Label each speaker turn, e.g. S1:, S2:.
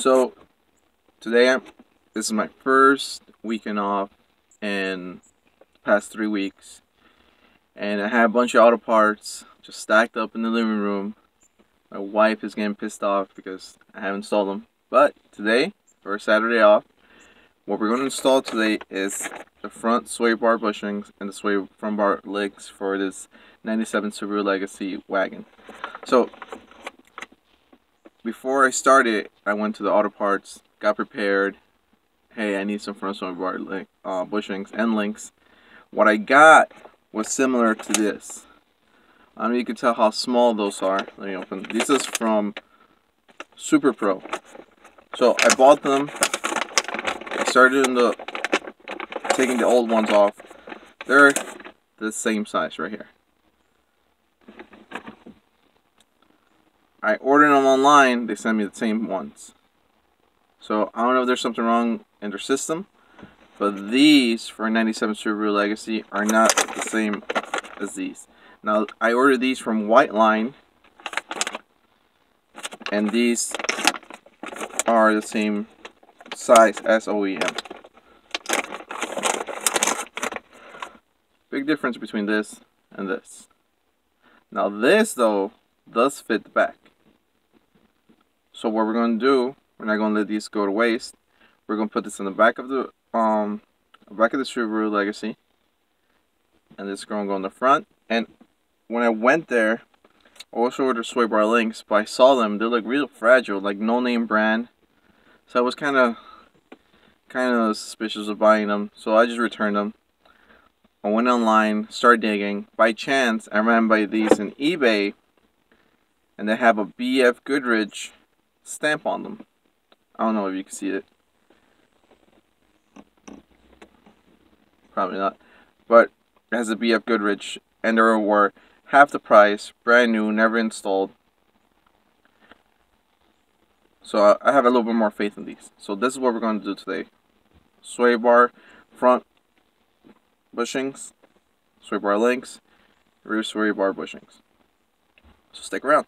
S1: So today I'm this is my first weekend off in the past three weeks and I had a bunch of auto parts just stacked up in the living room. My wife is getting pissed off because I haven't installed them. But today, for Saturday off, what we're going to install today is the front sway bar bushings and the sway front bar legs for this 97 Subaru Legacy wagon. So before I started, I went to the auto parts, got prepared. Hey, I need some front sway bar uh, bushings and links. What I got was similar to this. I don't know you can tell how small those are. Let me open. This is from SuperPro. So I bought them. I started in the taking the old ones off. They're the same size right here. I ordered them online. They sent me the same ones. So I don't know if there's something wrong in their system. But these for 97 Subaru Legacy are not the same as these. Now, I ordered these from Whiteline, and these are the same size as OEM. Big difference between this and this. Now this though does fit the back. So what we're going to do, we're not going to let these go to waste. We're going to put this in the back of the um back of the Subaru Legacy. And this is going to go in the front. And when I went there, I also ordered sway bar links, but I saw them. They look real fragile, like no name brand. So I was kind of, kind of suspicious of buying them. So I just returned them. I went online, started digging. By chance, I ran by these in eBay, and they have a BF Goodrich stamp on them. I don't know if you can see it. Probably not. But it has a BF Goodrich, and there were half the price, brand new, never installed. So I have a little bit more faith in these. So this is what we're going to do today. Sway bar, front bushings, sway bar links, rear sway bar bushings. So stick around.